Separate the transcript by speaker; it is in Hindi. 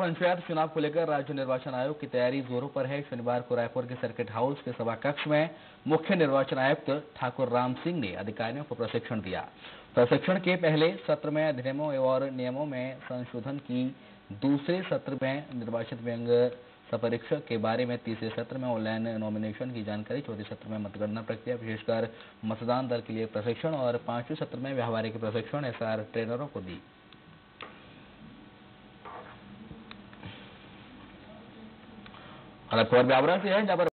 Speaker 1: पंचायत चुनाव को लेकर राज्य निर्वाचन आयोग की तैयारी जोरों पर है। शनिवार को रायपुर के सर्किट हाउस के सभा कक्ष में मुख्य निर्वाचन आयुक्त ठाकुर राम सिंह ने अधिकारियों को प्रशिक्षण दिया। प्रशिक्षण के पहले सत्र में अधिनियमों और नियमों में संशोधन की, दूसरे सत्र में निर्वाचित व्यंग सपरीक्षक के बारे में तीसरे सत्र में ऑनलाइन नॉमिनेशन की जानकारी, चौथे सत्र में मतगणना प्रक्रिया, विशेषकर मतदान दल के लिए प्रशिक्षण और पाँचवें सत्र में व्यवहारिक प्रशिक्षण, एसआर ट्रेनरों को दी। और खबर ब्यावरा से है जहाँ पर